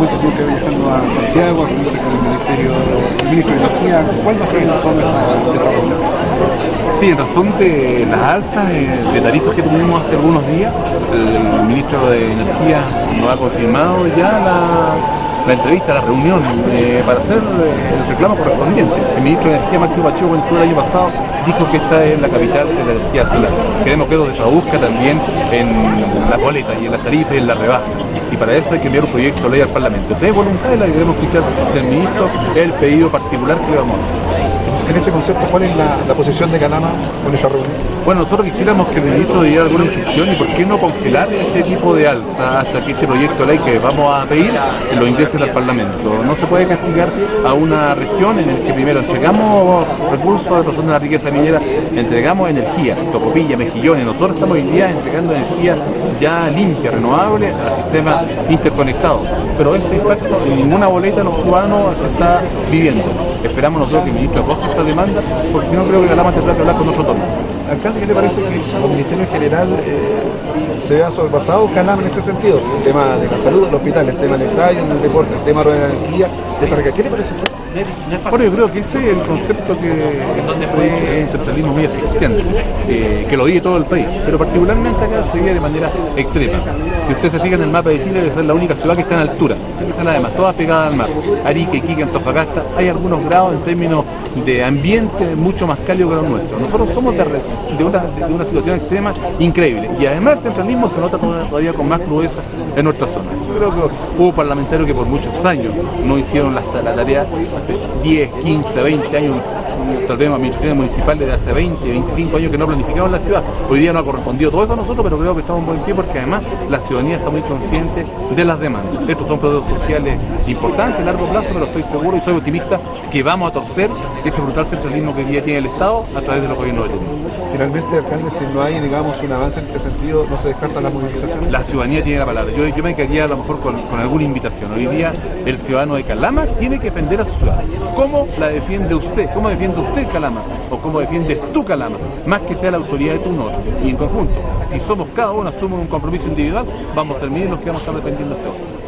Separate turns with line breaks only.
momento tuvo que viajando a Santiago a reunirse con el Ministerio, el Ministro de Energía. ¿Cuál va a ser el fondo de esta, de?
Sí, en razón de las alzas eh, de tarifas que tuvimos hace algunos días, el ministro de Energía nos ha confirmado ya la, la entrevista, la reunión, eh, para hacer eh, el reclamo correspondiente. El ministro de Energía, Máximo Pacheco, en el año pasado, dijo que esta es la capital de la energía solar. Queremos que eso se traduzca también en la boleta y en las tarifas y en la rebaja. Y para eso hay que enviar un proyecto de ley al Parlamento. Si es voluntad, la queremos escuchar del ministro, el pedido particular que le vamos a hacer.
En este concepto, ¿cuál es la, posición de Calama con esta reunión?
Bueno, nosotros quisiéramos que el ministro diera alguna instrucción y por qué no congelar este tipo de alza hasta que este proyecto de ley que vamos a pedir lo ingrese al Parlamento. No se puede castigar a una región en la que primero entregamos recursos de razón de la riqueza minera, entregamos energía, Tocopilla, Mejillones. Nosotros estamos hoy día entregando energía ya limpia, renovable al sistema interconectado. Pero ese impacto en ninguna boleta los ciudadanos se está viviendo. Esperamos nosotros que el ministro acoja esta demanda, porque si no creo que Calama tendrá que hablar con otro tono.
Alcalde, ¿qué le parece que como Ministerio en general eh, se vea sobrepasado Calama en este sentido? El tema de la salud, del hospital, el tema del estadio, del deporte, el tema de la energía, de esta región. ¿Qué le parece?
Bueno, yo creo que ese es el concepto que fue un centralismo muy eficiente, eh, que lo vive todo el país, pero particularmente acá se vive de manera extrema. Si usted se fija en el mapa de Chile, ser la única ciudad que está en altura, esa es la demás, todas pegadas al mar. Arica, Iquique, Antofagasta, hay algunos grados en términos de ambiente mucho más cálido que los nuestros. Nosotros somos de, una, de una situación extrema increíble y además el centralismo se nota todavía con más crudeza en nuestra zona. Yo creo que hubo parlamentarios que por muchos años no hicieron la, la tarea hace 10, 15, 20 años, tal vez administraciones municipales de hace 20, 25 años que no planificaban la ciudad. Hoy día no ha correspondido todo eso a nosotros, pero creo que estamos en buen pie porque además la ciudadanía está muy consciente de las demandas. Estos son proyectos sociales importantes a largo plazo, pero estoy seguro y soy optimista que vamos a torcer ese brutal centralismo que hoy día tiene el Estado a través de los gobiernos de.
Finalmente, alcalde, si no hay, digamos, un avance en este sentido, no se descartan las movilizaciones.
La ciudadanía tiene la palabra. Yo, yo me quedaría a lo mejor con, con alguna invitación. Hoy día el ciudadano de Calama tiene que defender a su ciudad. ¿Cómo la defiende usted? ¿Cómo defiende usted Calama? ¿O cómo defiendes tú Calama? Más que sea la autoridad de tu norte y en conjunto. Si somos cada uno, asume un compromiso individual, vamos a ser los que vamos a estar defendiendo este